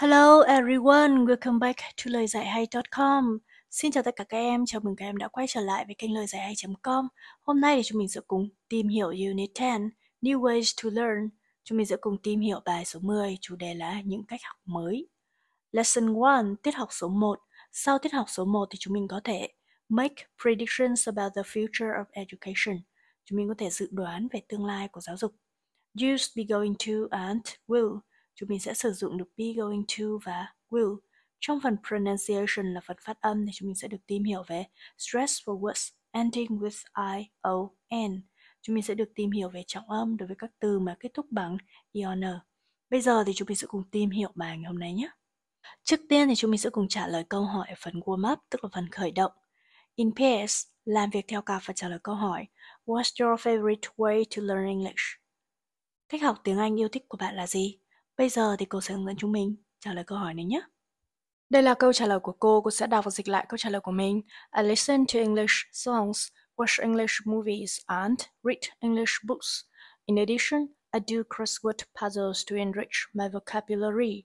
Hello everyone, welcome back to lời dạy hay.com. Xin chào tất cả các em, chào mừng các em đã quay trở lại với kênh lời dạy hay.com. Hôm nay thì chúng mình sẽ cùng tìm hiểu Unit 10, New Ways to Learn. Chúng mình sẽ cùng tìm hiểu bài số 10, chủ đề là những cách học mới. Lesson 1, tiết học số 1. Sau tiết học số 1 thì chúng mình có thể make predictions about the future of education. Chúng mình có thể dự đoán về tương lai của giáo dục. Use be going to and will chúng mình sẽ sử dụng được be going to và will. Trong phần pronunciation là phần phát âm thì chúng mình sẽ được tìm hiểu về stressful words ending with I, O, N. Chúng mình sẽ được tìm hiểu về trọng âm đối với các từ mà kết thúc bằng ION. Bây giờ thì chúng mình sẽ cùng tìm hiểu bài ngày hôm nay nhé. Trước tiên thì chúng mình sẽ cùng trả lời câu hỏi ở phần warm up, tức là phần khởi động. In pairs, làm việc theo cặp và trả lời câu hỏi. What's your favorite way to learn English? Cách học tiếng Anh yêu thích của bạn là gì? Bây giờ thì cô sẽ hướng dẫn chúng mình trả lời câu hỏi này nhé. Đây là câu trả lời của cô, cô sẽ đọc và dịch lại câu trả lời của mình. I listen to English songs, watch English movies, and read English books. In addition, I do crossword puzzles to enrich my vocabulary.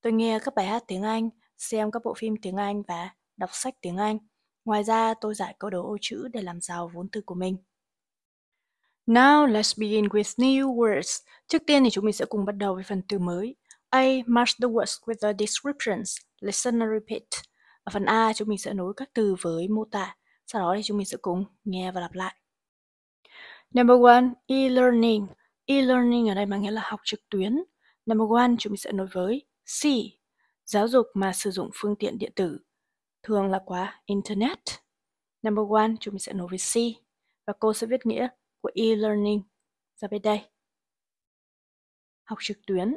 Tôi nghe các bài hát tiếng Anh, xem các bộ phim tiếng Anh và đọc sách tiếng Anh. Ngoài ra, tôi giải câu đố ô chữ để làm giàu vốn từ của mình. Now let's begin with new words. Trước tiên thì chúng mình sẽ cùng bắt đầu với phần từ mới. A. Match the words with the descriptions. Listen and repeat. Ở phần A chúng mình sẽ nối các từ với mô tả. Sau đó thì chúng mình sẽ cùng nghe và lặp lại. Number one, e-learning. E-learning ở đây mang nghĩa là học trực tuyến. Number one chúng mình sẽ nối với C. Giáo dục mà sử dụng phương tiện điện tử. Thường là qua Internet. Number one chúng mình sẽ nối với C. Và cô sẽ viết nghĩa của e-learning ra bên đây. Học trực tuyến.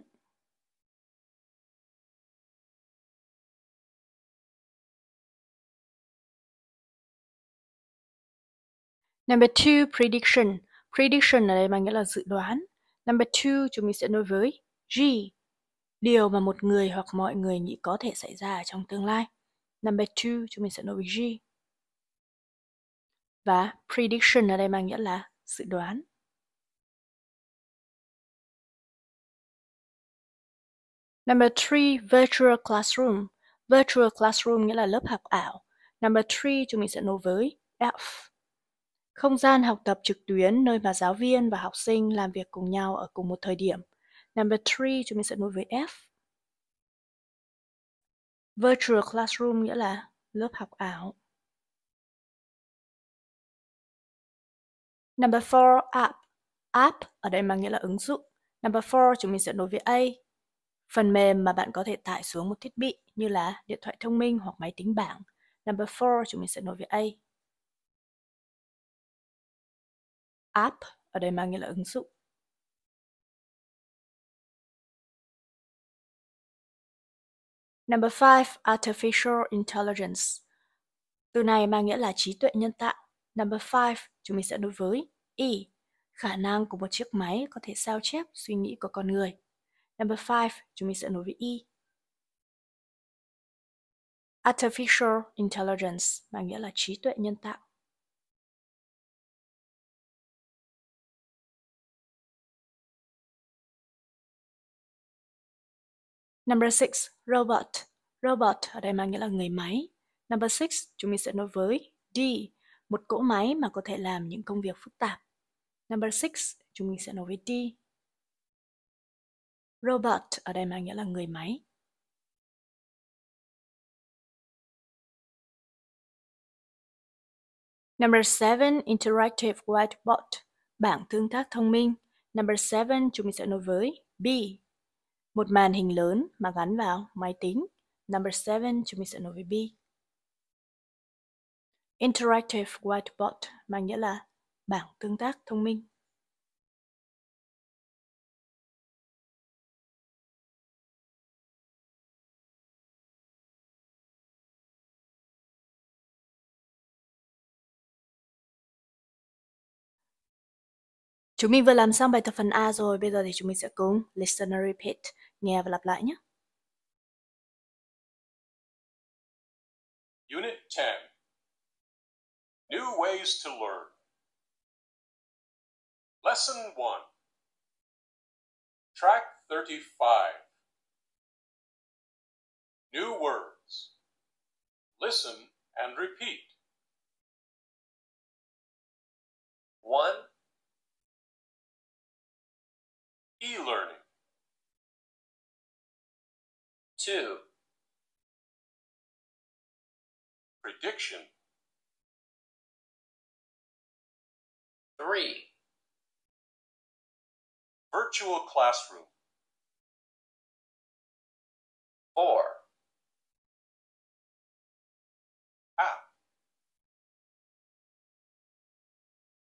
Number two, prediction. Prediction ở đây mang nghĩa là dự đoán. Number two, chúng mình sẽ nối với G. Điều mà một người hoặc mọi người nghĩ có thể xảy ra trong tương lai. Number two, chúng mình sẽ nối với G. Và prediction ở đây mang nghĩa là dự đoán. Number three, virtual classroom. Virtual classroom nghĩa là lớp học ảo. Number three chúng mình sẽ nối với F. Không gian học tập trực tuyến nơi mà giáo viên và học sinh làm việc cùng nhau ở cùng một thời điểm. Number three chúng mình sẽ nối với F. Virtual classroom nghĩa là lớp học ảo. Number four, app. App ở đây mang nghĩa là ứng dụng. Number four chúng mình sẽ nối với A. Phần mềm mà bạn có thể tải xuống một thiết bị như là điện thoại thông minh hoặc máy tính bảng. Number four chúng mình sẽ nối với A. App ở đây mang nghĩa là ứng dụng. Number five, artificial intelligence. Từ này mang nghĩa là trí tuệ nhân tạo. Number five, chúng mình sẽ đối với E, khả năng của một chiếc máy có thể sao chép suy nghĩ của con người. Number five, chúng mình sẽ đối với E. Artificial intelligence mà nghĩa là trí tuệ nhân tạo. Number six, robot. Robot ở đây mang nghĩa là người máy. Number six, chúng mình sẽ nói với D, một cỗ máy mà có thể làm những công việc phức tạp. Number six, chúng mình sẽ nói với D. Robot ở đây mang nghĩa là người máy. Number seven, interactive whiteboard, bảng tương tác thông minh. Number seven, chúng mình sẽ nói với B, một màn hình lớn mà gắn vào máy tính. Number seven, chúng mình sẽ nói với B. Interactive Whiteboard mang nghĩa là bảng tương tác thông minh. Chúng mình vừa làm xong bài tập phần A rồi, bây giờ thì chúng mình sẽ cùng listen and repeat, nghe và lặp lại nhé. Unit 10 New ways to learn. Lesson 1. Track 35. New words. Listen and repeat. 1, E-learning, 2, prediction, 3, virtual classroom, 4, app,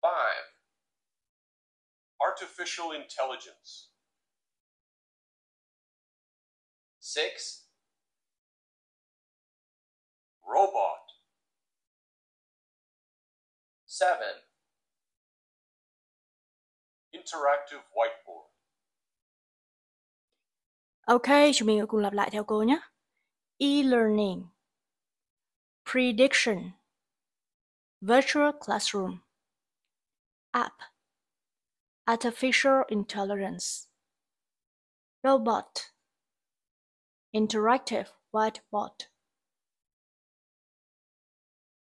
5, artificial intelligence, 6, robot, 7, interactive whiteboard, Ok, chúng mình cùng lặp lại theo cô nhé. E-learning, prediction, virtual classroom, app, artificial intelligence, robot, interactive whiteboard.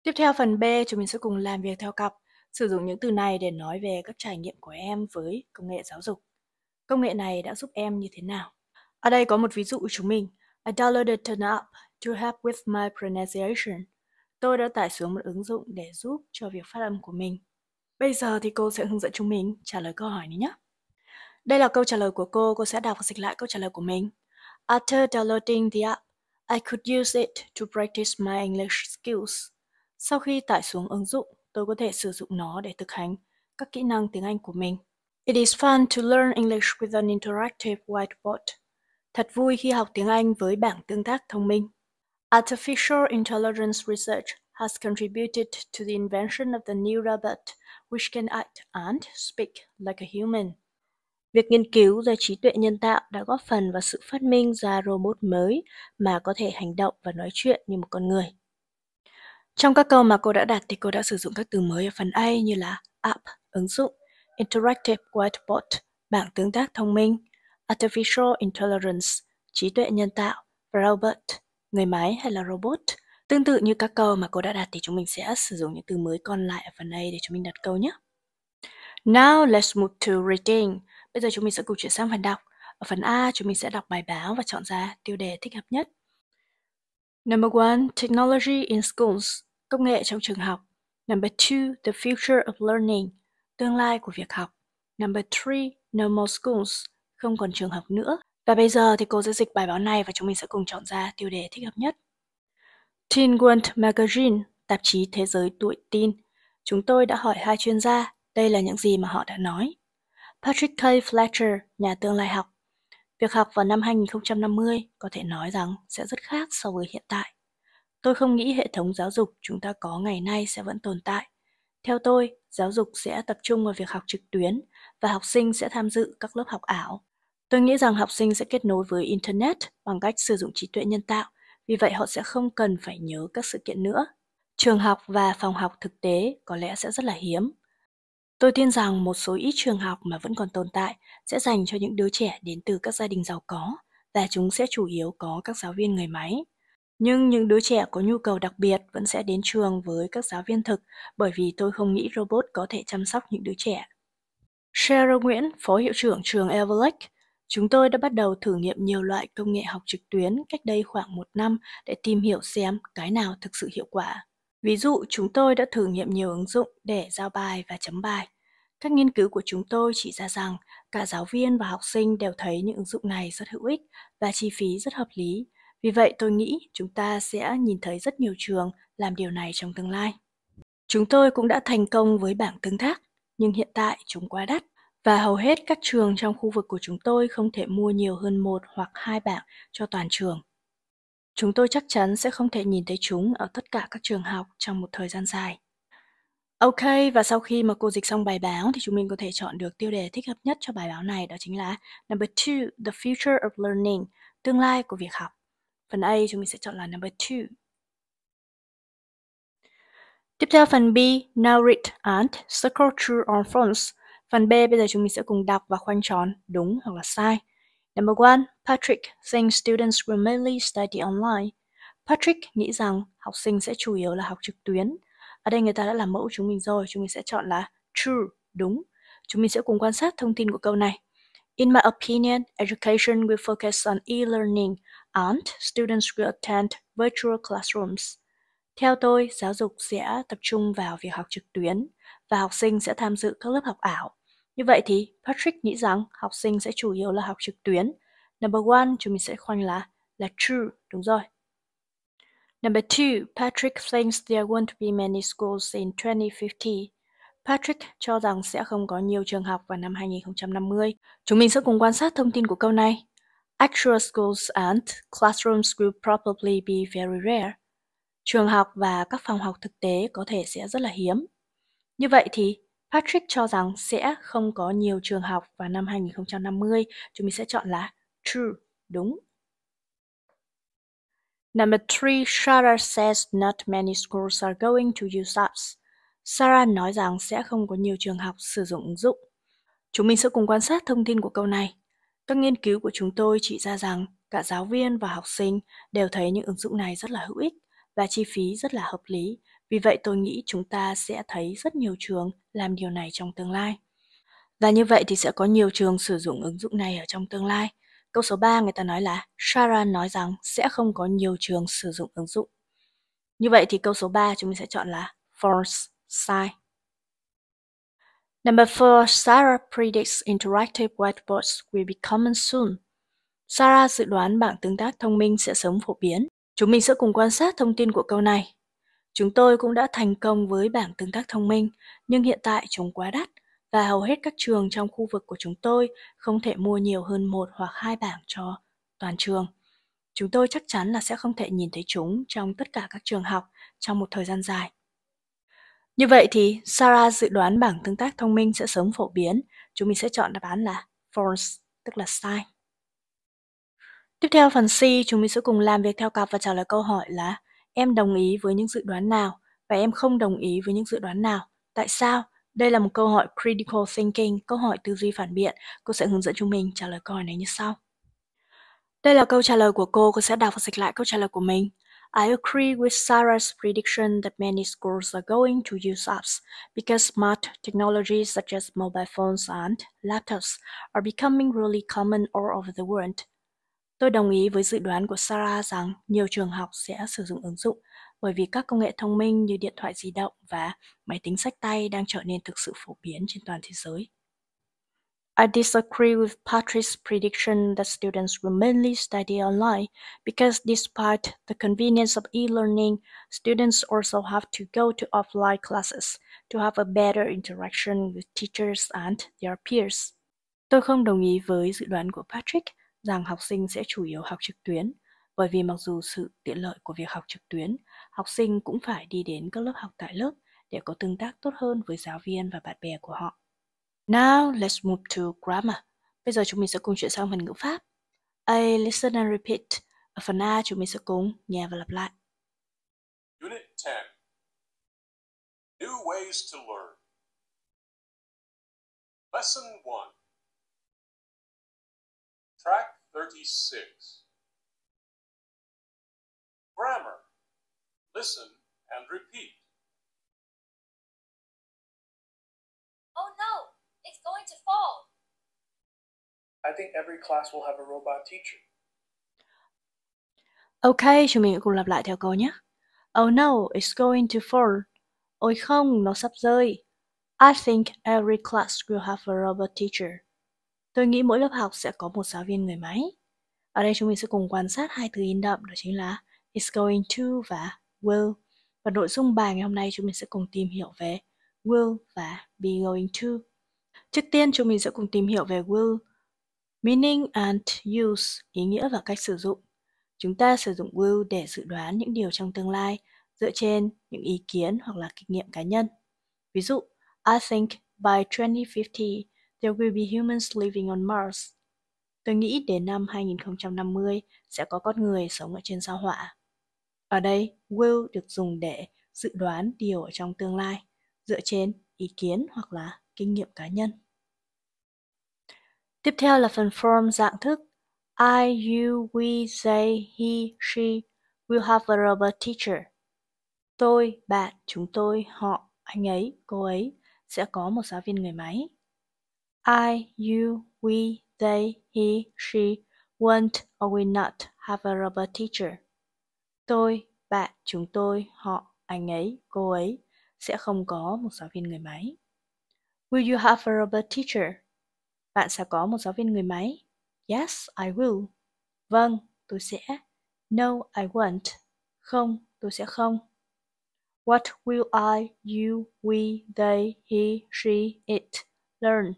Tiếp theo phần B, chúng mình sẽ cùng làm việc theo cặp, sử dụng những từ này để nói về các trải nghiệm của em với công nghệ giáo dục. Công nghệ này đã giúp em như thế nào? Ở đây có một ví dụ của chúng mình. I downloaded an app to help with my pronunciation. Tôi đã tải xuống một ứng dụng để giúp cho việc phát âm của mình. Bây giờ thì cô sẽ hướng dẫn chúng mình trả lời câu hỏi này nhé. Đây là câu trả lời của cô, cô sẽ đọc và dịch lại câu trả lời của mình. After downloading the app, I could use it to practice my English skills. Sau khi tải xuống ứng dụng, tôi có thể sử dụng nó để thực hành các kỹ năng tiếng Anh của mình. It is fun to learn English with an interactive whiteboard. Thật vui khi học tiếng Anh với bảng tương tác thông minh. Artificial intelligence research has contributed to the invention of the new robot, which can act and speak like a human. Việc nghiên cứu về trí tuệ nhân tạo đã góp phần vào sự phát minh ra robot mới mà có thể hành động và nói chuyện như một con người. Trong các câu mà cô đã đặt thì cô đã sử dụng các từ mới ở phần A như là app, ứng dụng, interactive whiteboard, bảng tương tác thông minh, artificial intelligence, trí tuệ nhân tạo, robot, người máy hay là robot. Tương tự như các câu mà cô đã đặt thì chúng mình sẽ sử dụng những từ mới còn lại ở phần A để chúng mình đặt câu nhé. Now let's move to reading. Bây giờ chúng mình sẽ cùng chuyển sang phần đọc. Ở phần A chúng mình sẽ đọc bài báo và chọn ra tiêu đề thích hợp nhất. Number one, technology in schools, công nghệ trong trường học. Number two, the future of learning, tương lai của việc học. Number three, no more schools, không còn trường học nữa. Và bây giờ thì cô sẽ dịch bài báo này và chúng mình sẽ cùng chọn ra tiêu đề thích hợp nhất. Teen World Magazine, tạp chí Thế giới tuổi teen. Chúng tôi đã hỏi hai chuyên gia, đây là những gì mà họ đã nói. Patrick K. Fletcher, nhà tương lai học. Việc học vào năm 2050 có thể nói rằng sẽ rất khác so với hiện tại. Tôi không nghĩ hệ thống giáo dục chúng ta có ngày nay sẽ vẫn tồn tại. Theo tôi, giáo dục sẽ tập trung vào việc học trực tuyến và học sinh sẽ tham dự các lớp học ảo. Tôi nghĩ rằng học sinh sẽ kết nối với Internet bằng cách sử dụng trí tuệ nhân tạo, vì vậy họ sẽ không cần phải nhớ các sự kiện nữa. Trường học và phòng học thực tế có lẽ sẽ rất là hiếm. Tôi tin rằng một số ít trường học mà vẫn còn tồn tại sẽ dành cho những đứa trẻ đến từ các gia đình giàu có và chúng sẽ chủ yếu có các giáo viên người máy. Nhưng những đứa trẻ có nhu cầu đặc biệt vẫn sẽ đến trường với các giáo viên thực bởi vì tôi không nghĩ robot có thể chăm sóc những đứa trẻ. Cheryl Nguyễn, Phó Hiệu trưởng trường Everlake, chúng tôi đã bắt đầu thử nghiệm nhiều loại công nghệ học trực tuyến cách đây khoảng một năm để tìm hiểu xem cái nào thực sự hiệu quả. Ví dụ, chúng tôi đã thử nghiệm nhiều ứng dụng để giao bài và chấm bài. Các nghiên cứu của chúng tôi chỉ ra rằng cả giáo viên và học sinh đều thấy những ứng dụng này rất hữu ích và chi phí rất hợp lý. Vì vậy tôi nghĩ chúng ta sẽ nhìn thấy rất nhiều trường làm điều này trong tương lai. Chúng tôi cũng đã thành công với bảng tương tác, nhưng hiện tại chúng quá đắt và hầu hết các trường trong khu vực của chúng tôi không thể mua nhiều hơn một hoặc hai bảng cho toàn trường. Chúng tôi chắc chắn sẽ không thể nhìn thấy chúng ở tất cả các trường học trong một thời gian dài. Ok, và sau khi mà cô dịch xong bài báo thì chúng mình có thể chọn được tiêu đề thích hợp nhất cho bài báo này đó chính là Number 2, The Future of Learning, tương lai của việc học. Phần A chúng mình sẽ chọn là number 2. Tiếp theo phần B, now read and circle true or false. Phần B bây giờ chúng mình sẽ cùng đọc và khoanh tròn đúng hoặc là sai. Number one, Patrick thinks students will mainly study online. Patrick nghĩ rằng học sinh sẽ chủ yếu là học trực tuyến. Ở đây người ta đã làm mẫu chúng mình rồi, chúng mình sẽ chọn là true, đúng. Chúng mình sẽ cùng quan sát thông tin của câu này. In my opinion, education will focus on e-learning and students will attend virtual classrooms. Theo tôi, giáo dục sẽ tập trung vào việc học trực tuyến và học sinh sẽ tham dự các lớp học ảo. Như vậy thì Patrick nghĩ rằng học sinh sẽ chủ yếu là học trực tuyến. Number one, chúng mình sẽ khoanh là là true, đúng rồi. Number two, Patrick thinks there won't be many schools in 2050. Patrick cho rằng sẽ không có nhiều trường học vào năm 2050. Chúng mình sẽ cùng quan sát thông tin của câu này. Actual schools and classrooms will probably be very rare. Trường học và các phòng học thực tế có thể sẽ rất là hiếm. Như vậy thì Patrick cho rằng sẽ không có nhiều trường học vào năm 2050. Chúng mình sẽ chọn là true, đúng. Number three, Sarah says not many schools are going to use apps. Sarah nói rằng sẽ không có nhiều trường học sử dụng ứng dụng. Chúng mình sẽ cùng quan sát thông tin của câu này. Các nghiên cứu của chúng tôi chỉ ra rằng cả giáo viên và học sinh đều thấy những ứng dụng này rất là hữu ích và chi phí rất là hợp lý. Vì vậy tôi nghĩ chúng ta sẽ thấy rất nhiều trường làm điều này trong tương lai. Và như vậy thì sẽ có nhiều trường sử dụng ứng dụng này ở trong tương lai. Câu số 3 người ta nói là Sarah nói rằng sẽ không có nhiều trường sử dụng ứng dụng. Như vậy thì câu số 3 chúng mình sẽ chọn là false, sai. Number four, Sarah predicts interactive whiteboards will be common soon. Sarah dự đoán bảng tương tác thông minh sẽ sớm phổ biến. Chúng mình sẽ cùng quan sát thông tin của câu này. Chúng tôi cũng đã thành công với bảng tương tác thông minh, nhưng hiện tại chúng quá đắt và hầu hết các trường trong khu vực của chúng tôi không thể mua nhiều hơn một hoặc hai bảng cho toàn trường. Chúng tôi chắc chắn là sẽ không thể nhìn thấy chúng trong tất cả các trường học trong một thời gian dài. Như vậy thì Sarah dự đoán bảng tương tác thông minh sẽ sớm phổ biến. Chúng mình sẽ chọn đáp án là false, tức là sai. Tiếp theo phần C, chúng mình sẽ cùng làm việc theo cặp và trả lời câu hỏi là em đồng ý với những dự đoán nào và em không đồng ý với những dự đoán nào. Tại sao? Đây là một câu hỏi critical thinking, câu hỏi tư duy phản biện. Cô sẽ hướng dẫn chúng mình trả lời câu hỏi này như sau. Đây là câu trả lời của cô, cô sẽ đọc và dịch lại câu trả lời của mình. I agree with Sarah's prediction that many schools are going to use apps because smart technologies such as mobile phones and laptops are becoming really common all over the world. Tôi đồng ý với dự đoán của Sarah rằng nhiều trường học sẽ sử dụng ứng dụng bởi vì các công nghệ thông minh như điện thoại di động và máy tính sách tay đang trở nên thực sự phổ biến trên toàn thế giới. I disagree with Patrick's prediction that students will mainly study online because despite the convenience of e-learning, students also have to go to offline classes to have a better interaction with teachers and their peers. Tôi không đồng ý với dự đoán của Patrick rằng học sinh sẽ chủ yếu học trực tuyến, bởi vì mặc dù sự tiện lợi của việc học trực tuyến, học sinh cũng phải đi đến các lớp học tại lớp để có tương tác tốt hơn với giáo viên và bạn bè của họ. Now, let's move to grammar. Bây giờ chúng mình sẽ cùng chuyển sang phần ngữ pháp. A. Listen and repeat. Ở phần A, chúng mình sẽ cùng nghe và lặp lại. Unit 10 New Ways to Learn. Lesson 1 Track 36 Grammar. Listen and repeat. Going to fall. I think every class will have a robot teacher. Ok, chúng mình cùng lặp lại theo câu nhé. Oh no, it's going to fall. Ôi không, nó sắp rơi. I think every class will have a robot teacher. Tôi nghĩ mỗi lớp học sẽ có một giáo viên người máy. Ở đây chúng mình sẽ cùng quan sát hai từ in đậm đó chính là is going to và will. Và nội dung bài ngày hôm nay chúng mình sẽ cùng tìm hiểu về will và be going to. Trước tiên chúng mình sẽ cùng tìm hiểu về will, meaning and use, ý nghĩa và cách sử dụng. Chúng ta sử dụng will để dự đoán những điều trong tương lai dựa trên những ý kiến hoặc là kinh nghiệm cá nhân. Ví dụ, I think by 2050 there will be humans living on Mars. Tôi nghĩ đến năm 2050 sẽ có con người sống ở trên sao hỏa. Ở đây, will được dùng để dự đoán điều ở trong tương lai, dựa trên ý kiến hoặc là kinh nghiệm cá nhân. Tiếp theo là phần form dạng thức I, you, we, they, he, she. will have a robot teacher. Tôi, bạn, chúng tôi, họ, anh ấy, cô ấy sẽ có một giáo viên người máy. I, you, we, they, he, she won't or will not have a robot teacher. Tôi, bạn, chúng tôi, họ, anh ấy, cô ấy sẽ không có một giáo viên người máy. Will you have a robot teacher? Bạn sẽ có một giáo viên người máy. Yes, I will. Vâng, tôi sẽ. No, I won't. Không, tôi sẽ không. What will I, you, we, they, he, she, it learn?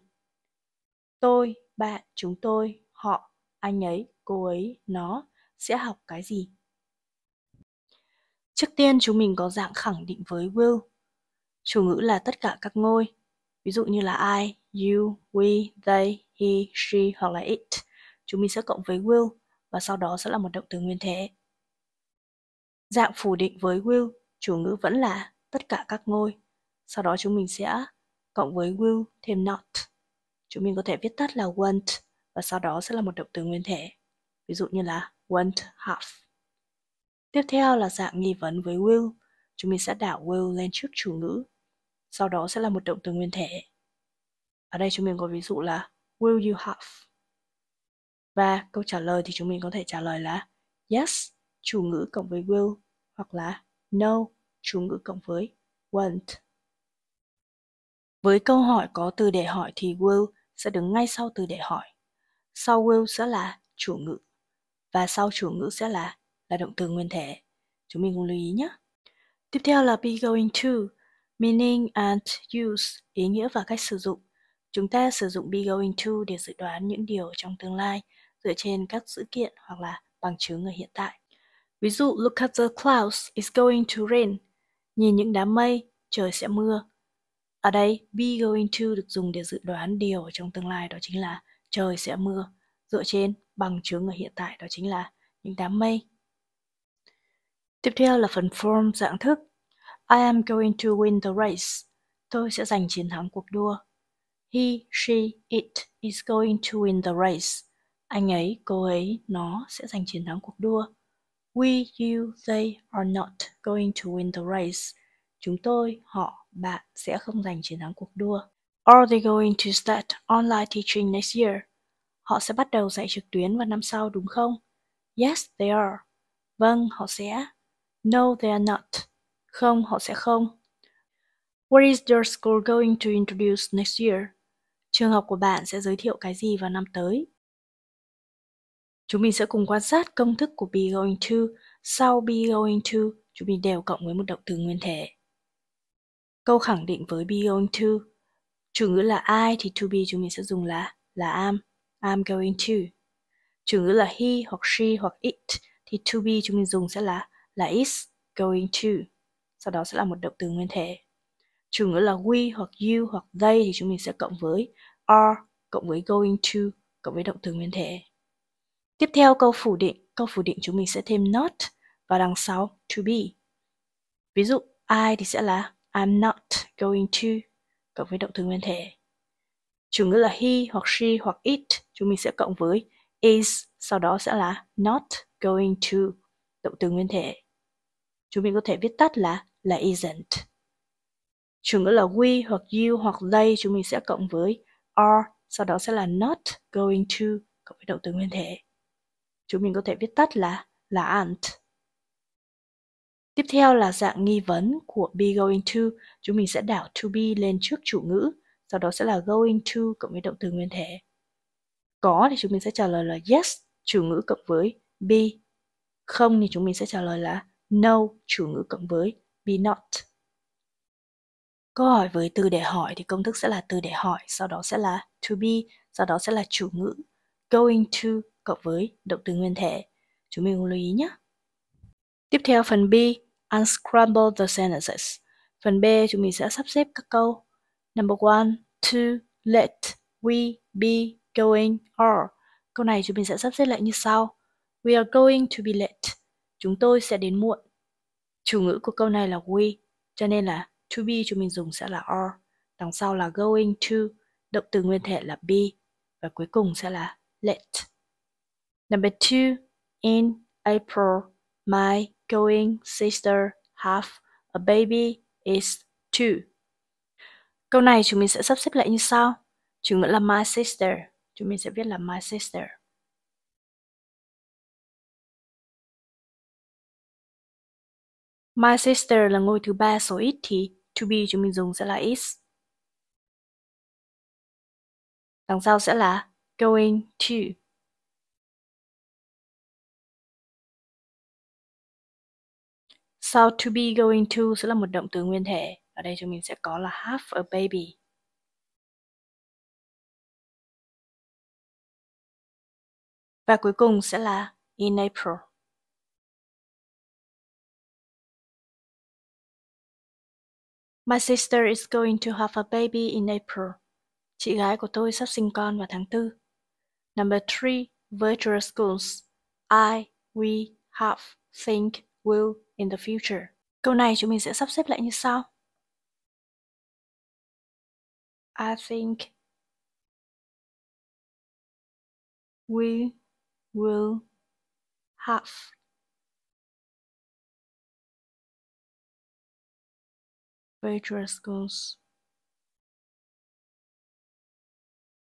Tôi, bạn, chúng tôi, họ, anh ấy, cô ấy, nó sẽ học cái gì? Trước tiên chúng mình có dạng khẳng định với will. Chủ ngữ là tất cả các ngôi. Ví dụ như là I, you, we, they, he, she hoặc là it. Chúng mình sẽ cộng với will và sau đó sẽ là một động từ nguyên thể. Dạng phủ định với will, chủ ngữ vẫn là tất cả các ngôi. Sau đó chúng mình sẽ cộng với will thêm not. Chúng mình có thể viết tắt là want và sau đó sẽ là một động từ nguyên thể. Ví dụ như là want half. Tiếp theo là dạng nghi vấn với will. Chúng mình sẽ đảo will lên trước chủ ngữ. Sau đó sẽ là một động từ nguyên thể. Ở đây chúng mình có ví dụ là Will you have? Và câu trả lời thì chúng mình có thể trả lời là Yes, chủ ngữ cộng với will hoặc là No, chủ ngữ cộng với won't. Với câu hỏi có từ để hỏi thì will sẽ đứng ngay sau từ để hỏi. Sau will sẽ là chủ ngữ và sau chủ ngữ sẽ là là động từ nguyên thể. Chúng mình cùng lưu ý nhé. Tiếp theo là be going to, meaning and use, ý nghĩa và cách sử dụng. Chúng ta sử dụng be going to để dự đoán những điều trong tương lai dựa trên các dữ kiện hoặc là bằng chứng ở hiện tại. Ví dụ, look at the clouds, it's going to rain. Nhìn những đám mây, trời sẽ mưa. Ở đây, be going to được dùng để dự đoán điều trong tương lai đó chính là trời sẽ mưa, dựa trên bằng chứng ở hiện tại đó chính là những đám mây. Tiếp theo là phần form dạng thức. I am going to win the race. Tôi sẽ giành chiến thắng cuộc đua. He, she, it is going to win the race. Anh ấy, cô ấy, nó sẽ giành chiến thắng cuộc đua. We, you, they are not going to win the race. Chúng tôi, họ, bạn sẽ không giành chiến thắng cuộc đua. Are they going to start online teaching next year? Họ sẽ bắt đầu dạy trực tuyến vào năm sau đúng không? Yes, they are. Vâng, họ sẽ. No, they are not. Không, họ sẽ không. What is your school going to introduce next year? Trường học của bạn sẽ giới thiệu cái gì vào năm tới? Chúng mình sẽ cùng quan sát công thức của be going to. Sau be going to, chúng mình đều cộng với một động từ nguyên thể. Câu khẳng định với be going to. Chủ ngữ là I thì to be chúng mình sẽ dùng là là am. I'm going to. Chủ ngữ là he hoặc she hoặc it thì to be chúng mình dùng sẽ là là is going to. Sau đó sẽ là một động từ nguyên thể. Chủ ngữ là we hoặc you hoặc they thì chúng mình sẽ cộng với are cộng với going to cộng với động từ nguyên thể. Tiếp theo câu phủ định, câu phủ định chúng mình sẽ thêm not và đằng sau to be. Ví dụ I thì sẽ là I'm not going to cộng với động từ nguyên thể. Chủ ngữ là he hoặc she hoặc it chúng mình sẽ cộng với is sau đó sẽ là not going to động từ nguyên thể. Chúng mình có thể viết tắt là là isn't. Chủ ngữ là we hoặc you hoặc they chúng mình sẽ cộng với are, sau đó sẽ là not going to cộng với động từ nguyên thể. Chúng mình có thể viết tắt là là aren't. Tiếp theo là dạng nghi vấn của be going to, chúng mình sẽ đảo to be lên trước chủ ngữ, sau đó sẽ là going to cộng với động từ nguyên thể. Có thì chúng mình sẽ trả lời là yes, chủ ngữ cộng với be. Không thì chúng mình sẽ trả lời là no, chủ ngữ cộng với be not. Câu hỏi với từ để hỏi thì công thức sẽ là từ để hỏi, sau đó sẽ là to be, sau đó sẽ là chủ ngữ going to cộng với động từ nguyên thể. Chúng mình cùng lưu ý nhé. Tiếp theo phần B, unscramble the sentences. Phần B chúng mình sẽ sắp xếp các câu. Number one, to, let, we, be, going, are. Câu này chúng mình sẽ sắp xếp lại như sau. We are going to be late. Chúng tôi sẽ đến muộn. Chủ ngữ của câu này là we, cho nên là to be chúng mình dùng sẽ là are. Đằng sau là going to, động từ nguyên thể là be. Và cuối cùng sẽ là let. Number two, in April, my going, sister, have a baby, is two. Câu này chúng mình sẽ sắp xếp lại như sau. Chủ ngữ là my sister. Chúng mình sẽ viết là my sister. My sister là ngôi thứ ba số ít thì to be chúng mình dùng sẽ là is. Đằng sau sẽ là going to. Sau to be going to sẽ là một động từ nguyên thể. Ở đây chúng mình sẽ có là have a baby. Và cuối cùng sẽ là in April. My sister is going to have a baby in April. Chị gái của tôi sắp sinh con vào tháng 4. Number 3. Virtual schools. I, we, have, think, will in the future. Câu này chúng mình sẽ sắp xếp lại như sau. I think we will have virtual schools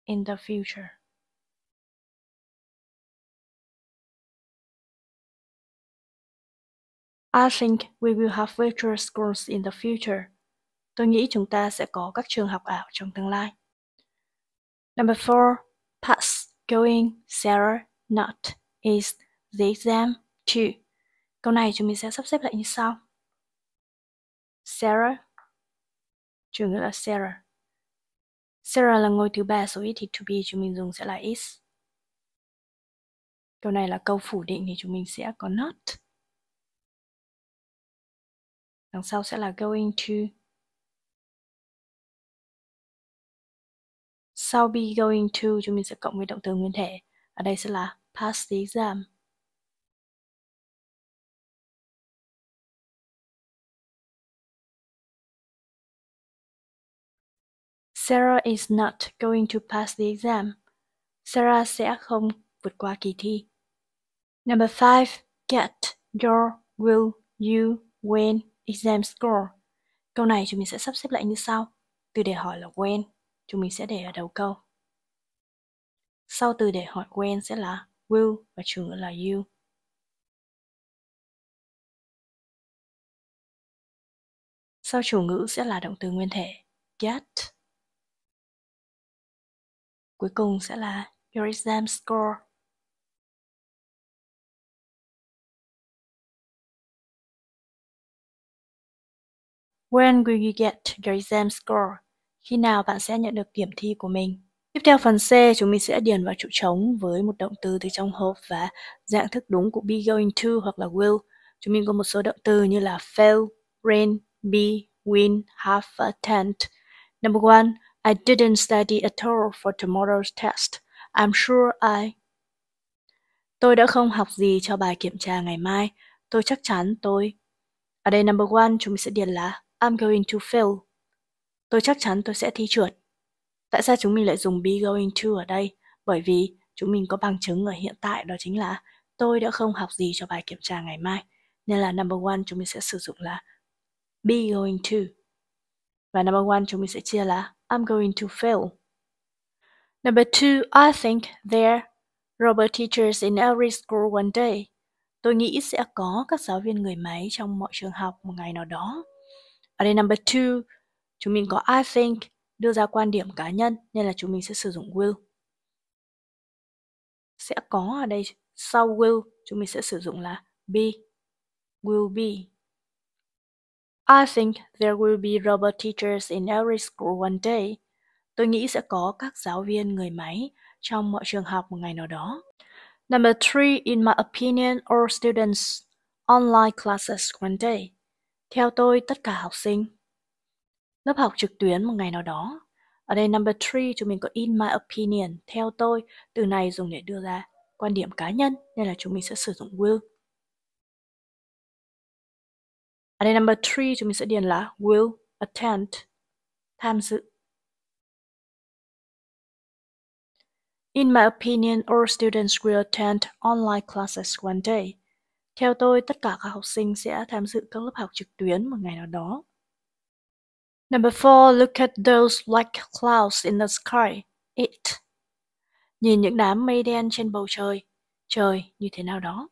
in the future. I think we will have virtual schools in the future. Tôi nghĩ chúng ta sẽ có các trường học ảo trong tương lai. Number four, pass, going, Sarah, not, is, the exam, to. Câu này chúng mình sẽ sắp xếp lại như sau. Sarah, chủ ngữ là Sarah. Sarah là ngôi thứ ba số ít thì to be chúng mình dùng sẽ là is. Câu này là câu phủ định thì chúng mình sẽ có not. Đằng sau sẽ là going to. Sau be going to, chúng mình sẽ cộng với động từ nguyên thể. Ở đây sẽ là pass the exam. Sarah is not going to pass the exam. Sarah sẽ không vượt qua kỳ thi. Number five, get your, will, you, when, exam score. Câu này chúng mình sẽ sắp xếp lại như sau. Từ để hỏi là when, chúng mình sẽ để ở đầu câu. Sau từ để hỏi when sẽ là will và chủ ngữ là you. Sau chủ ngữ sẽ là động từ nguyên thể get. Cuối cùng sẽ là your exam score. When will you get your exam score? Khi nào bạn sẽ nhận được điểm thi của mình? Tiếp theo phần C, chúng mình sẽ điền vào chỗ trống với một động từ từ trong hộp và dạng thức đúng của be going to hoặc là will. Chúng mình có một số động từ như là fail, rain, be, win, have, attend. Number one, I didn't study at all for tomorrow's test. I'm sure I. Tôi đã không học gì cho bài kiểm tra ngày mai. Tôi chắc chắn tôi. Ở đây number one, chúng mình sẽ điền là, I'm going to fail. Tôi chắc chắn tôi sẽ thi trượt. Tại sao chúng mình lại dùng be going to ở đây? Bởi vì chúng mình có bằng chứng ở hiện tại, đó chính là tôi đã không học gì cho bài kiểm tra ngày mai. Nên là number one, chúng mình sẽ sử dụng là, be going to. Và number one, chúng mình sẽ chia là I'm going to fail. Number two, I think there robot teachers in every school one day. Tôi nghĩ sẽ có các giáo viên người máy trong mọi trường học một ngày nào đó. Ở đây number two, chúng mình có I think đưa ra quan điểm cá nhân nên là chúng mình sẽ sử dụng will. Sẽ có ở đây sau will chúng mình sẽ sử dụng là be. Will be. I think there will be robot teachers in every school one day. Tôi nghĩ sẽ có các giáo viên người máy trong mọi trường học một ngày nào đó. Number three, in my opinion, all students online classes one day. Theo tôi, tất cả học sinh lớp học trực tuyến một ngày nào đó. Ở đây number three chúng mình có in my opinion, theo tôi, từ này dùng để đưa ra quan điểm cá nhân nên là chúng mình sẽ sử dụng will. Ở đây number three chúng mình sẽ điền là will attend, tham dự. In my opinion, all students will attend online classes one day. Theo tôi, tất cả các học sinh sẽ tham dự các lớp học trực tuyến một ngày nào đó. Number four, look at those like clouds in the sky. It. Nhìn những đám mây đen trên bầu trời. Trời như thế nào đó.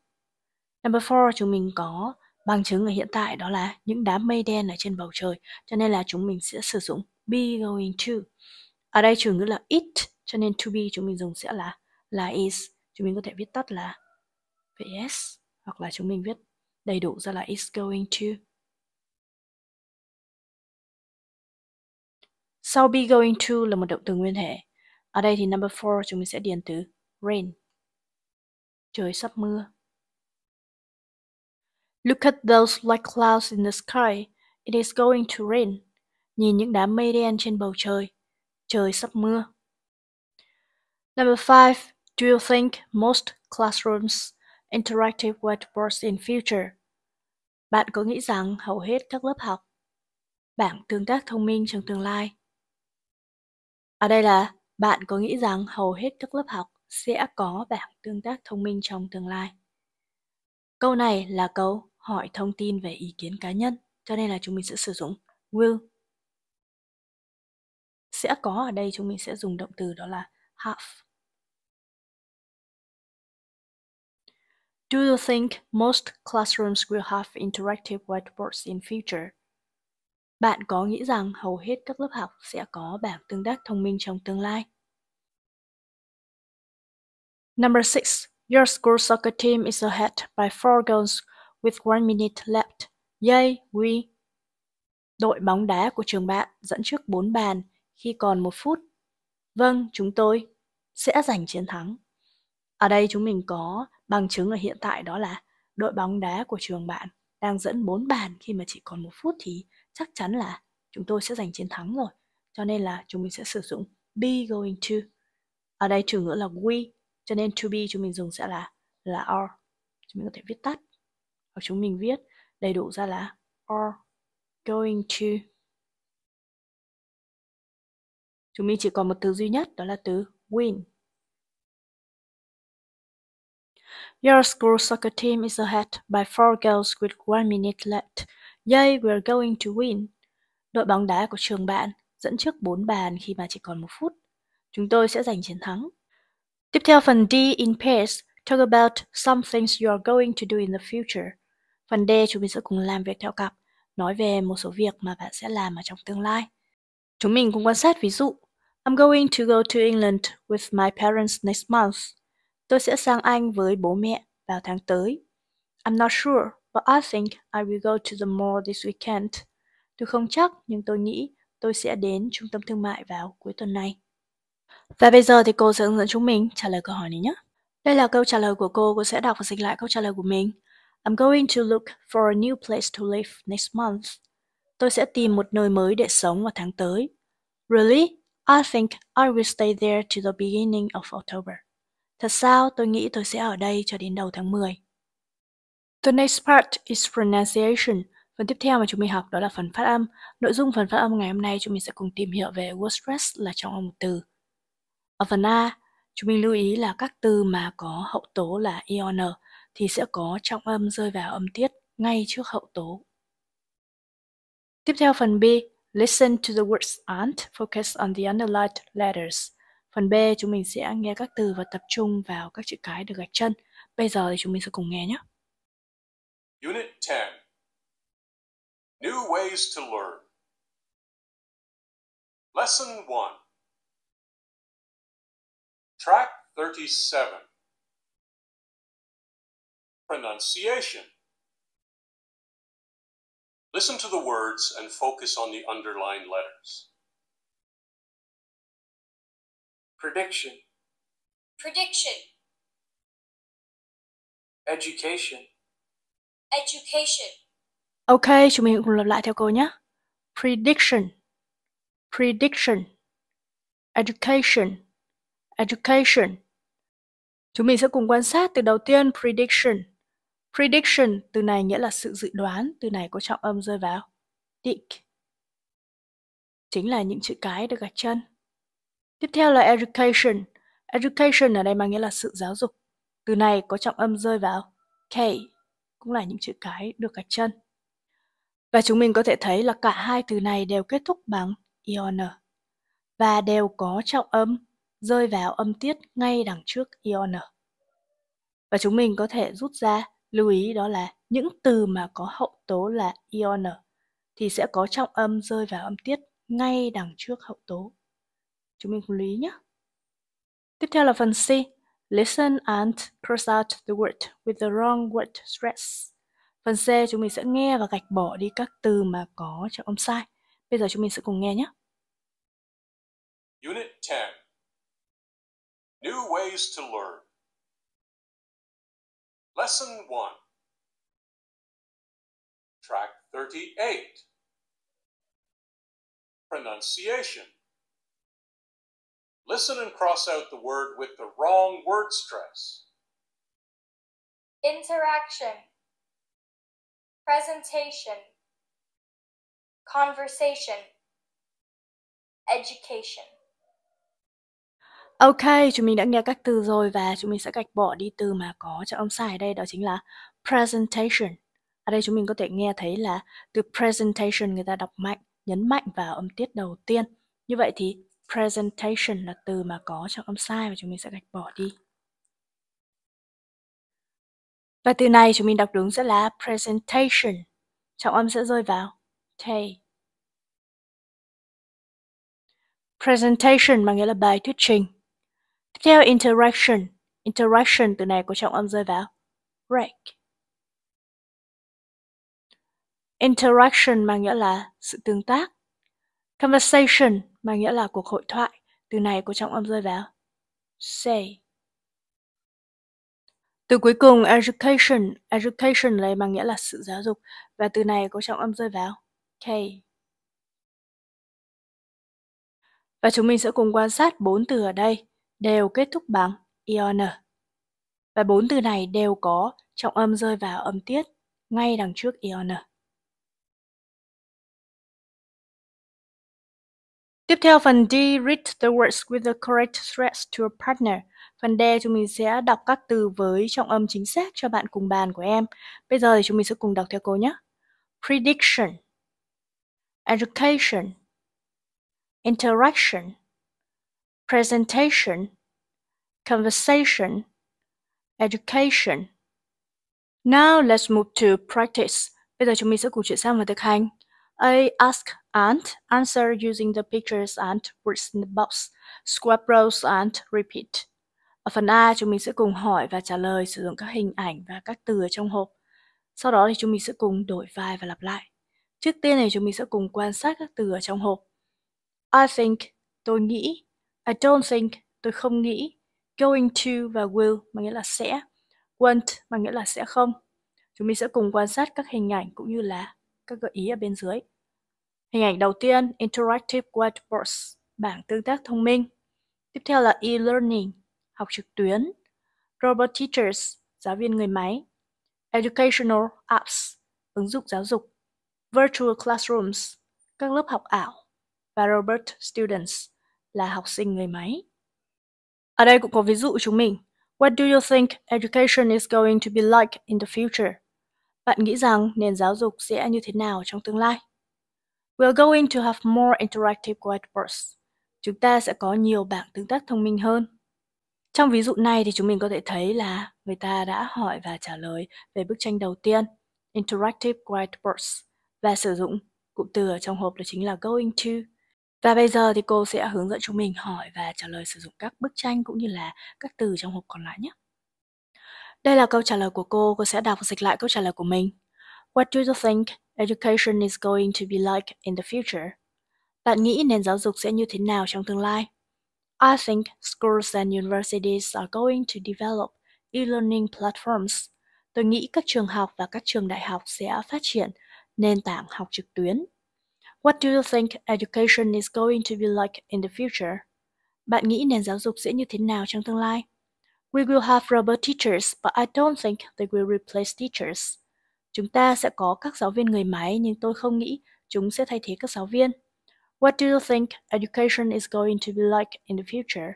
Number four, chúng mình có bằng chứng ở hiện tại đó là những đám mây đen ở trên bầu trời. Cho nên là chúng mình sẽ sử dụng be going to. Ở đây chủ ngữ là it, cho nên to be chúng mình dùng sẽ là là is. Chúng mình có thể viết tắt là VS hoặc là chúng mình viết đầy đủ ra là is going to. Sau be going to là một động từ nguyên thể Ở đây thì number 4 chúng mình sẽ điền từ rain. Trời sắp mưa. Look at those light clouds in the sky. It is going to rain. Nhìn những đám mây đen trên bầu trời. Trời sắp mưa. Number five. Do you think most classrooms interactive whiteboards in future? Bạn có nghĩ rằng hầu hết các lớp học, bảng tương tác thông minh trong tương lai ở đây là, bạn có nghĩ rằng hầu hết các lớp học sẽ có bảng tương tác thông minh trong tương lai? Câu này là câu hỏi thông tin về ý kiến cá nhân, cho nên là chúng mình sẽ sử dụng will. Sẽ có ở đây chúng mình sẽ dùng động từ đó là have. Do you think most classrooms will have interactive whiteboards in future? Bạn có nghĩ rằng hầu hết các lớp học sẽ có bảng tương tác thông minh trong tương lai? Number 6. Your school soccer team is ahead by four goals with one minute left. Yay, we. Đội bóng đá của trường bạn dẫn trước 4 bàn khi còn một phút. Vâng, chúng tôi sẽ giành chiến thắng. Ở đây chúng mình có bằng chứng ở hiện tại đó là đội bóng đá của trường bạn đang dẫn 4 bàn khi mà chỉ còn một phút thì chắc chắn là chúng tôi sẽ giành chiến thắng rồi. Cho nên là chúng mình sẽ sử dụng be going to. Ở đây chủ ngữ là we, cho nên to be chúng mình dùng sẽ là là are. Chúng mình có thể viết tắt. Hoặc chúng mình viết đầy đủ ra là are going to. Chúng mình chỉ còn một từ duy nhất đó là từ win. Your school soccer team is ahead by four goals with one minute left. Yay, we're going to win. Đội bóng đá của trường bạn dẫn trước 4 bàn khi mà chỉ còn một phút. Chúng tôi sẽ giành chiến thắng. Tiếp theo phần D in pairs, talk about some things you are going to do in the future. Phần D chúng mình sẽ cùng làm việc theo cặp, nói về một số việc mà bạn sẽ làm ở trong tương lai. Chúng mình cùng quan sát ví dụ. I'm going to go to England with my parents next month. Tôi sẽ sang Anh với bố mẹ vào tháng tới. I'm not sure, but I think I will go to the mall this weekend. Tôi không chắc, nhưng tôi nghĩ tôi sẽ đến trung tâm thương mại vào cuối tuần này. Và bây giờ thì cô sẽ hướng dẫn chúng mình trả lời câu hỏi này nhé. Đây là câu trả lời của cô, cô sẽ đọc và dịch lại câu trả lời của mình. I'm going to look for a new place to live next month. Tôi sẽ tìm một nơi mới để sống vào tháng tới. Really? I think I will stay there to the beginning of October. Thật sao? Tôi nghĩ tôi sẽ ở đây cho đến đầu tháng 10. The next part is pronunciation. Phần tiếp theo mà chúng mình học đó là phần phát âm. Nội dung phần phát âm ngày hôm nay chúng mình sẽ cùng tìm hiểu về word stress là trọng âm một từ. Ở phần A, chúng mình lưu ý là các từ mà có hậu tố là ion thì sẽ có trọng âm rơi vào âm tiết ngay trước hậu tố. Tiếp theo phần B, listen to the words and focus on the underlined letters. Phần B chúng mình sẽ nghe các từ và tập trung vào các chữ cái được gạch chân. Bây giờ thì chúng mình sẽ cùng nghe nhé. Unit 10 New Ways to Learn. Lesson 1 Track 37 Pronunciation. Listen to the words and focus on the underlined letters. Prediction. Prediction. Education. Education. Ok, chúng mình cùng lặp lại theo cô nhé. Prediction. Prediction. Education. Education. Chúng mình sẽ cùng quan sát từ đầu tiên prediction. Prediction, từ này nghĩa là sự dự đoán, từ này có trọng âm rơi vào. Dick. Chính là những chữ cái được gạch chân. Tiếp theo là education. Education ở đây mang nghĩa là sự giáo dục. Từ này có trọng âm rơi vào K, cũng là những chữ cái được gạch chân. Và chúng mình có thể thấy là cả hai từ này đều kết thúc bằng ion và đều có trọng âm rơi vào âm tiết ngay đằng trước ion. Và chúng mình có thể rút ra lưu ý đó là những từ mà có hậu tố là ion thì sẽ có trọng âm rơi vào âm tiết ngay đằng trước hậu tố. Chúng mình cùng lưu ý nhé. Tiếp theo là phần C. Listen and cross out the word with the wrong word stress. Phần C chúng mình sẽ nghe và gạch bỏ đi các từ mà có trọng âm sai. Bây giờ chúng mình sẽ cùng nghe nhé. Unit 10 New Ways to Learn. Lesson 1 Track 38 Pronunciation. Listen and cross out the word with the wrong word stress. Interaction. Presentation. Conversation. Education. Ok, chúng mình đã nghe các từ rồi và chúng mình sẽ gạch bỏ đi từ mà có trọng âm sai ở đây đó chính là presentation. Ở đây chúng mình có thể nghe thấy là từ presentation người ta đọc mạnh, nhấn mạnh vào âm tiết đầu tiên. Như vậy thì presentation là từ mà có trọng âm sai và chúng mình sẽ gạch bỏ đi. Và từ này chúng mình đọc đúng sẽ là presentation. Trọng âm sẽ rơi vào T. Presentation mang nghĩa là bài thuyết trình. Tiếp theo interaction. Interaction từ này có trọng âm rơi vào break. Interaction mang nghĩa là sự tương tác. Conversation mang nghĩa là cuộc hội thoại. Từ này có trọng âm rơi vào say. Từ cuối cùng education, education lấy mang nghĩa là sự giáo dục và từ này có trọng âm rơi vào k. Và chúng mình sẽ cùng quan sát bốn từ ở đây đều kết thúc bằng ion. Và bốn từ này đều có trọng âm rơi vào âm tiết ngay đằng trước ion. Tiếp theo phần D, read the words with the correct stress to a partner. Phần D chúng mình sẽ đọc các từ với trọng âm chính xác cho bạn cùng bàn của em. Bây giờ thì chúng mình sẽ cùng đọc theo cô nhé. Prediction Education Interaction Presentation Conversation Education Now let's move to practice. Bây giờ chúng mình sẽ cùng chuyển sang phần thực hành. A. Ask and answer using the pictures and words in the box. Square rows and repeat. Ở phần A, chúng mình sẽ cùng hỏi và trả lời sử dụng các hình ảnh và các từ ở trong hộp. Sau đó thì chúng mình sẽ cùng đổi vai và lặp lại. Trước tiên này chúng mình sẽ cùng quan sát các từ ở trong hộp. I think, tôi nghĩ. I don't think, tôi không nghĩ. Going to và will mà nghĩa là sẽ. Want mà nghĩa là sẽ không. Chúng mình sẽ cùng quan sát các hình ảnh cũng như là các gợi ý ở bên dưới. Hình ảnh đầu tiên, Interactive Whiteboards, bảng tương tác thông minh. Tiếp theo là e-learning, học trực tuyến. Robot Teachers, giáo viên người máy. Educational Apps, ứng dụng giáo dục. Virtual Classrooms, các lớp học ảo. Và Robot Students, là học sinh người máy. Ở đây cũng có ví dụ của chúng mình. What do you think education is going to be like in the future? Bạn nghĩ rằng nền giáo dục sẽ như thế nào trong tương lai? We're going to have more interactive whiteboards. Chúng ta sẽ có nhiều bảng tương tác thông minh hơn. Trong ví dụ này thì chúng mình có thể thấy là người ta đã hỏi và trả lời về bức tranh đầu tiên, interactive whiteboards, và sử dụng cụm từ ở trong hộp đó chính là going to. Và bây giờ thì cô sẽ hướng dẫn chúng mình hỏi và trả lời sử dụng các bức tranh cũng như là các từ trong hộp còn lại nhé. Đây là câu trả lời của cô, cô sẽ đọc và dịch lại câu trả lời của mình. What do you think education is going to be like in the future? Bạn nghĩ nền giáo dục sẽ như thế nào trong tương lai? I think schools and universities are going to develop e-learning platforms. Tôi nghĩ các trường học và các trường đại học sẽ phát triển nền tảng học trực tuyến. What do you think education is going to be like in the future? Bạn nghĩ nền giáo dục sẽ như thế nào trong tương lai? We will have robot teachers, but I don't think they will replace teachers. Chúng ta sẽ có các giáo viên người máy, nhưng tôi không nghĩ chúng sẽ thay thế các giáo viên. What do you think education is going to be like in the future?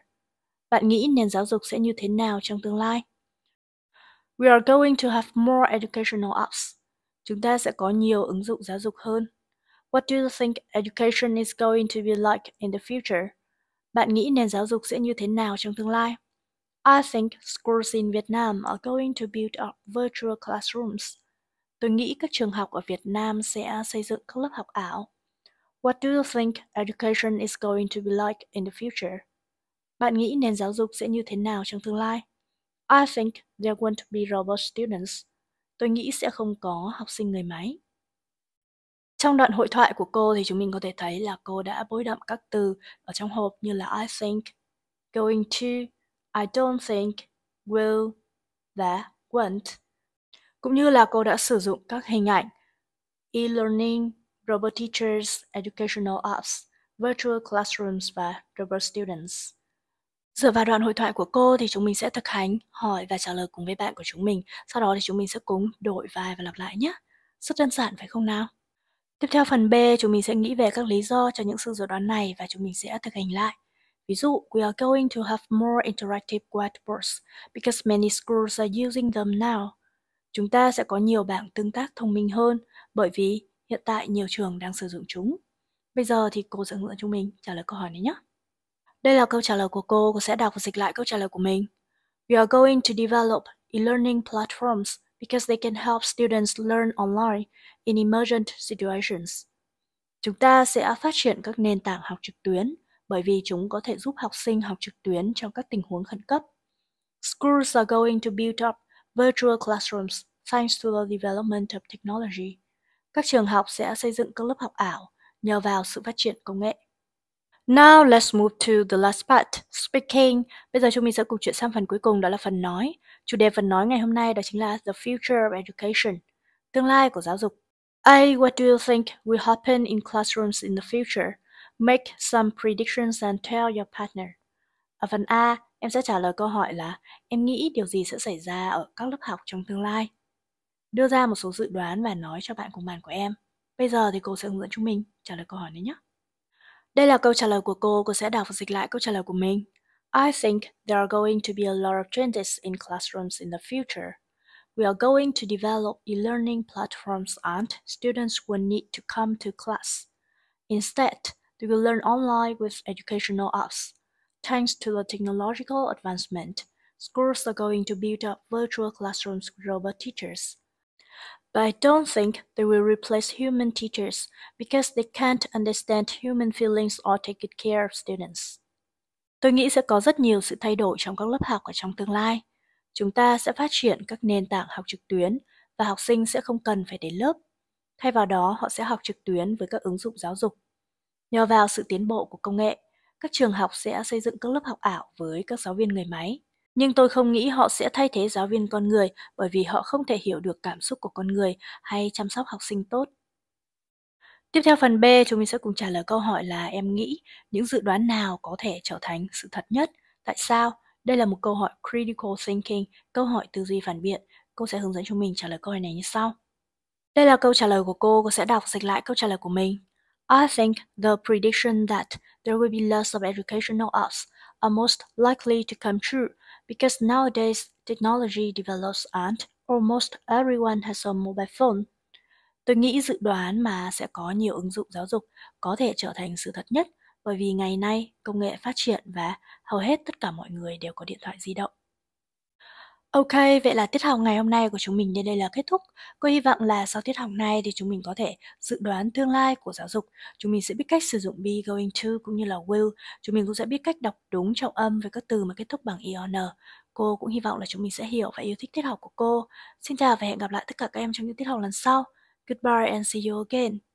Bạn nghĩ nền giáo dục sẽ như thế nào trong tương lai? We are going to have more educational apps. Chúng ta sẽ có nhiều ứng dụng giáo dục hơn. What do you think education is going to be like in the future? Bạn nghĩ nền giáo dục sẽ như thế nào trong tương lai? I think schools in Vietnam are going to build up virtual classrooms. Tôi nghĩ các trường học ở Việt Nam sẽ xây dựng các lớp học ảo. What do you think education is going to be like in the future? Bạn nghĩ nền giáo dục sẽ như thế nào trong tương lai? I think there won't be robot students. Tôi nghĩ sẽ không có học sinh người máy. Trong đoạn hội thoại của cô thì chúng mình có thể thấy là cô đã bối đậm các từ ở trong hộp như là I think, going to, I don't think, will that, won't. Cũng như là cô đã sử dụng các hình ảnh e-learning, robot teachers, educational apps, virtual classrooms và robot students. Dựa vào đoạn hội thoại của cô thì chúng mình sẽ thực hành, hỏi và trả lời cùng với bạn của chúng mình. Sau đó thì chúng mình sẽ cùng đổi vai và lặp lại nhé. Rất đơn giản phải không nào? Tiếp theo phần B, chúng mình sẽ nghĩ về các lý do cho những sự dự đoán này và chúng mình sẽ thực hành lại. Ví dụ, we are going to have more interactive whiteboards because many schools are using them now. Chúng ta sẽ có nhiều bảng tương tác thông minh hơn bởi vì hiện tại nhiều trường đang sử dụng chúng. Bây giờ thì cô sẽ hướng dẫn chúng mình trả lời câu hỏi này nhé. Đây là câu trả lời của cô, cô sẽ đọc và dịch lại câu trả lời của mình. We are going to develop e-learning platforms because they can help students learn online in emergent situations. Chúng ta sẽ phát triển các nền tảng học trực tuyến bởi vì chúng có thể giúp học sinh học trực tuyến trong các tình huống khẩn cấp. Schools are going to build up virtual classrooms thanks to the development of technology. Các trường học sẽ xây dựng các lớp học ảo nhờ vào sự phát triển công nghệ. Now let's move to the last part, speaking. Bây giờ chúng mình sẽ cùng chuyển sang phần cuối cùng đó là phần nói. Chủ đề phần nói ngày hôm nay đó chính là the future of education, tương lai của giáo dục. A. What do you think will happen in classrooms in the future? Make some predictions and tell your partner. Ở phần A, em sẽ trả lời câu hỏi là em nghĩ điều gì sẽ xảy ra ở các lớp học trong tương lai. Đưa ra một số dự đoán và nói cho bạn cùng bàn của em. Bây giờ thì cô sẽ hướng dẫn chúng mình trả lời câu hỏi này nhé. Đây là câu trả lời của cô, cô sẽ đọc và dịch lại câu trả lời của mình. I think there are going to be a lot of changes in classrooms in the future. We are going to develop e-learning platforms and students will need to come to class. Instead, they will learn online with educational apps. Thanks to the technological advancement, schools are going to build up virtual classrooms with robot teachers. But I don't think they will replace human teachers because they can't understand human feelings or take good care of students. Tôi nghĩ sẽ có rất nhiều sự thay đổi trong các lớp học ở trong tương lai. Chúng ta sẽ phát triển các nền tảng học trực tuyến và học sinh sẽ không cần phải đến lớp. Thay vào đó, họ sẽ học trực tuyến với các ứng dụng giáo dục. Nhờ vào sự tiến bộ của công nghệ, các trường học sẽ xây dựng các lớp học ảo với các giáo viên người máy. Nhưng tôi không nghĩ họ sẽ thay thế giáo viên con người bởi vì họ không thể hiểu được cảm xúc của con người hay chăm sóc học sinh tốt. Tiếp theo phần B, chúng mình sẽ cùng trả lời câu hỏi là em nghĩ những dự đoán nào có thể trở thành sự thật nhất? Tại sao? Đây là một câu hỏi critical thinking, câu hỏi tư duy phản biện. Cô sẽ hướng dẫn chúng mình trả lời câu hỏi này như sau. Đây là câu trả lời của cô, cô sẽ đọc dịch lại câu trả lời của mình. I think the prediction that there will be less of educational arts are most likely to come true because nowadays technology develops and almost everyone has a mobile phone. Tôi nghĩ dự đoán mà sẽ có nhiều ứng dụng giáo dục có thể trở thành sự thật nhất, bởi vì ngày nay công nghệ phát triển và hầu hết tất cả mọi người đều có điện thoại di động. Ok, vậy là tiết học ngày hôm nay của chúng mình đến đây là kết thúc. Cô hy vọng là sau tiết học này thì chúng mình có thể dự đoán tương lai của giáo dục. Chúng mình sẽ biết cách sử dụng be, going to cũng như là will. Chúng mình cũng sẽ biết cách đọc đúng trọng âm với các từ mà kết thúc bằng ion. Cô cũng hy vọng là chúng mình sẽ hiểu và yêu thích tiết học của cô. Xin chào và hẹn gặp lại tất cả các em trong những tiết học lần sau. Goodbye and see you again.